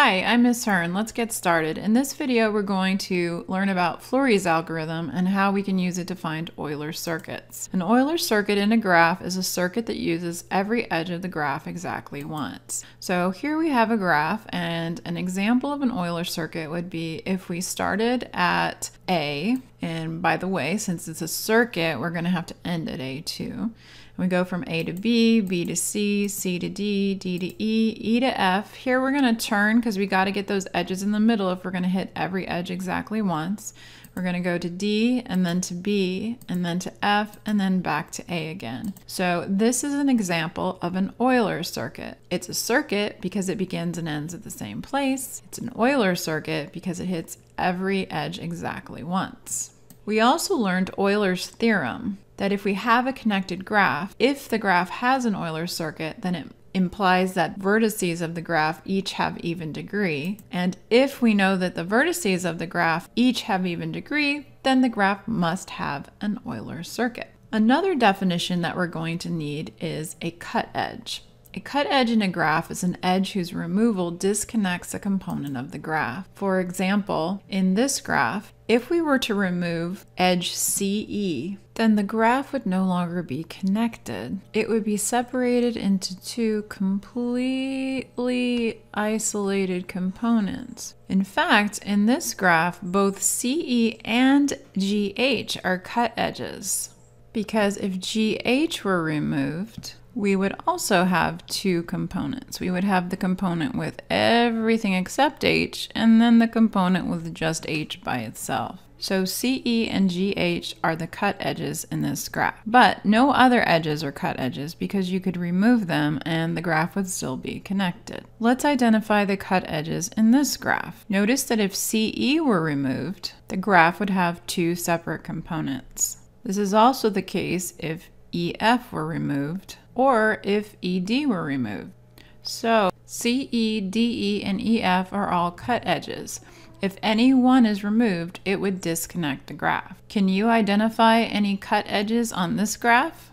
Hi, I'm Ms. Hearn. Let's get started. In this video, we're going to learn about Fleury's algorithm and how we can use it to find Euler circuits. An Euler circuit in a graph is a circuit that uses every edge of the graph exactly once. So here we have a graph and an example of an Euler circuit would be if we started at A, and by the way, since it's a circuit, we're going to have to end at A too. We go from A to B, B to C, C to D, D to E, E to F. Here we're going to turn because we got to get those edges in the middle if we're going to hit every edge exactly once. We're going to go to D and then to B and then to F and then back to A again. So this is an example of an Euler circuit. It's a circuit because it begins and ends at the same place. It's an Euler circuit because it hits every edge exactly once. We also learned Euler's theorem that if we have a connected graph, if the graph has an Euler circuit, then it implies that vertices of the graph each have even degree. And if we know that the vertices of the graph each have even degree, then the graph must have an Euler circuit. Another definition that we're going to need is a cut edge. A cut edge in a graph is an edge whose removal disconnects a component of the graph. For example, in this graph, if we were to remove edge CE, then the graph would no longer be connected. It would be separated into two completely isolated components. In fact, in this graph, both CE and GH are cut edges. Because if GH were removed, we would also have two components. We would have the component with everything except H, and then the component with just H by itself. So CE and GH are the cut edges in this graph. But no other edges are cut edges because you could remove them and the graph would still be connected. Let's identify the cut edges in this graph. Notice that if CE were removed, the graph would have two separate components. This is also the case if EF were removed or if ED were removed. So CE, DE, and EF are all cut edges. If any one is removed, it would disconnect the graph. Can you identify any cut edges on this graph?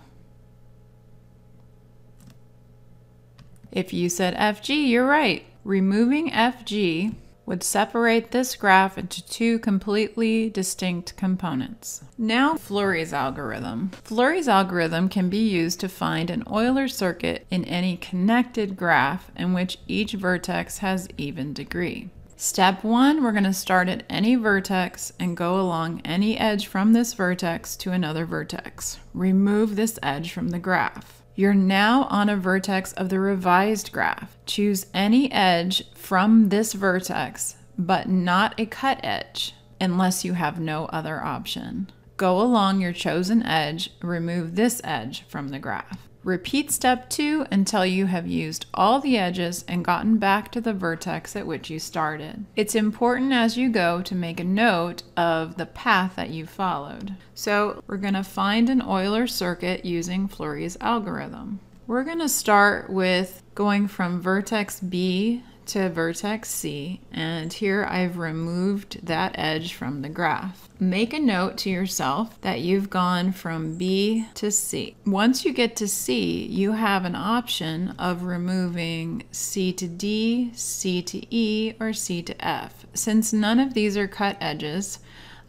If you said FG, you're right. Removing FG would separate this graph into two completely distinct components. Now, Fleury's algorithm. Fleury's algorithm can be used to find an Euler circuit in any connected graph in which each vertex has even degree. Step one, we're going to start at any vertex and go along any edge from this vertex to another vertex. Remove this edge from the graph. You're now on a vertex of the revised graph. Choose any edge from this vertex, but not a cut edge, unless you have no other option. Go along your chosen edge, remove this edge from the graph. Repeat step two until you have used all the edges and gotten back to the vertex at which you started. It's important as you go to make a note of the path that you followed. So we're going to find an Euler circuit using Fleury's algorithm. We're going to start with going from vertex B to vertex C, and here I've removed that edge from the graph. Make a note to yourself that you've gone from B to C. Once you get to C, you have an option of removing C to D, C to E, or C to F. Since none of these are cut edges,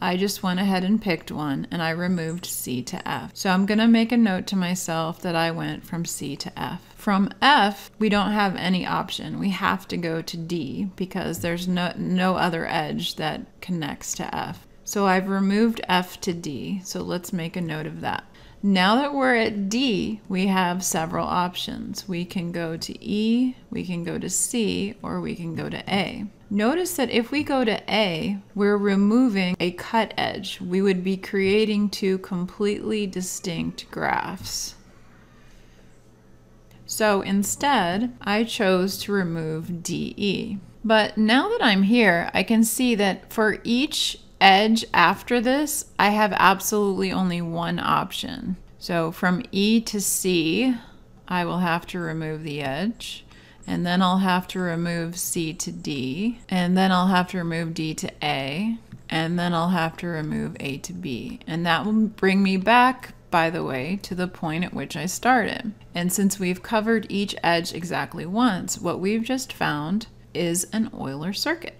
I just went ahead and picked one and I removed C to F. So I'm going to make a note to myself that I went from C to F. From F, we don't have any option. We have to go to D because there's no, no other edge that connects to F. So I've removed F to D. So let's make a note of that. Now that we're at D, we have several options. We can go to E, we can go to C, or we can go to A. Notice that if we go to A, we're removing a cut edge. We would be creating two completely distinct graphs. So instead, I chose to remove DE. But now that I'm here, I can see that for each edge after this, I have absolutely only one option. So from E to C, I will have to remove the edge. And then I'll have to remove C to D. And then I'll have to remove D to A. And then I'll have to remove A to B. And that will bring me back, by the way, to the point at which I started. And since we've covered each edge exactly once, what we've just found is an Euler circuit.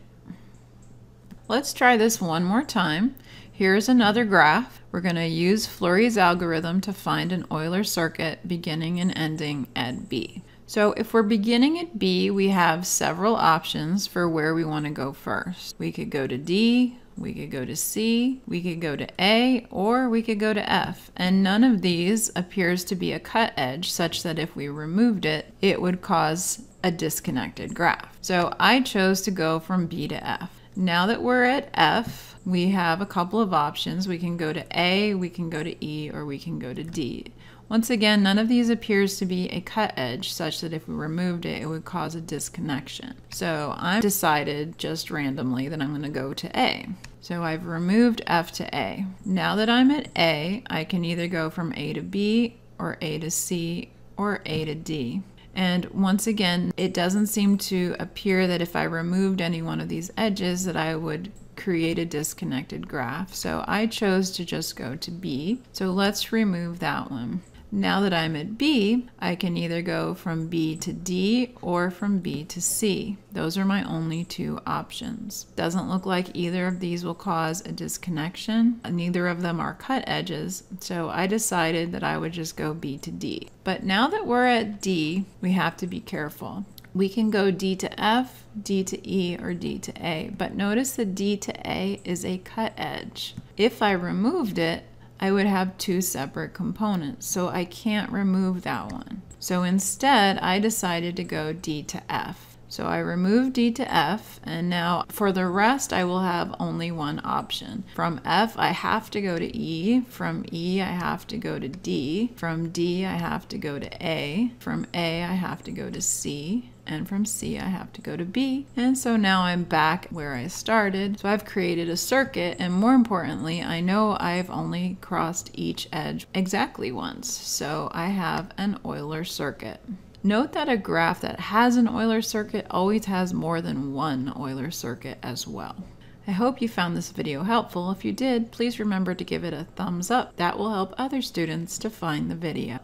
Let's try this one more time. Here's another graph. We're going to use Fleury's algorithm to find an Euler circuit beginning and ending at B. So if we're beginning at B, we have several options for where we want to go first. We could go to D, we could go to C, we could go to A, or we could go to F. And none of these appears to be a cut edge such that if we removed it, it would cause a disconnected graph. So I chose to go from B to F. Now that we're at F, we have a couple of options. We can go to A, we can go to E, or we can go to D. Once again, none of these appears to be a cut edge such that if we removed it, it would cause a disconnection. So I've decided just randomly that I'm going to go to A. So I've removed F to A. Now that I'm at A, I can either go from A to B or A to C or A to D. And once again, it doesn't seem to appear that if I removed any one of these edges that I would create a disconnected graph. So I chose to just go to B. So let's remove that one. Now that I'm at B, I can either go from B to D or from B to C. Those are my only two options. Doesn't look like either of these will cause a disconnection. Neither of them are cut edges, so I decided that I would just go B to D. But now that we're at D, we have to be careful. We can go D to F, D to E, or D to A, but notice the D to A is a cut edge. If I removed it, I would have two separate components, so I can't remove that one. So instead, I decided to go D to F. So I remove D to F, and now for the rest, I will have only one option. From F, I have to go to E. From E, I have to go to D. From D, I have to go to A. From A, I have to go to C and from C I have to go to B. And so now I'm back where I started. So I've created a circuit and more importantly, I know I've only crossed each edge exactly once. So I have an Euler circuit. Note that a graph that has an Euler circuit always has more than one Euler circuit as well. I hope you found this video helpful. If you did, please remember to give it a thumbs up. That will help other students to find the video.